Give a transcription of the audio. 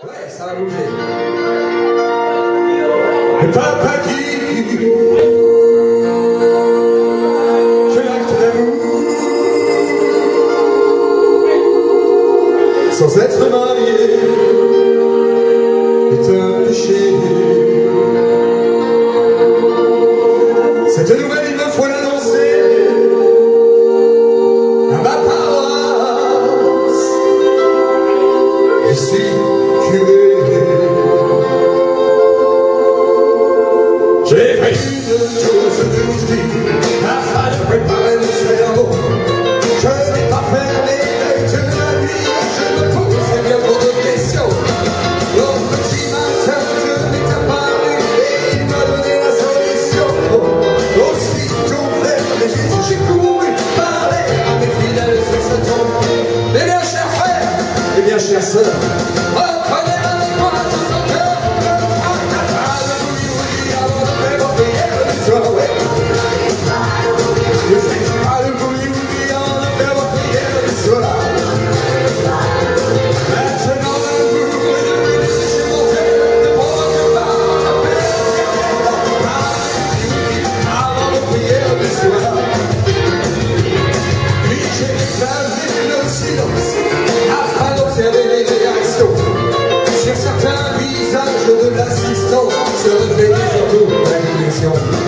Ouais, ça a bougé. Et papa qui, dit Je l'acte d'amour. Sans être marié, est un péché. Cette nouvelle. aconteceu.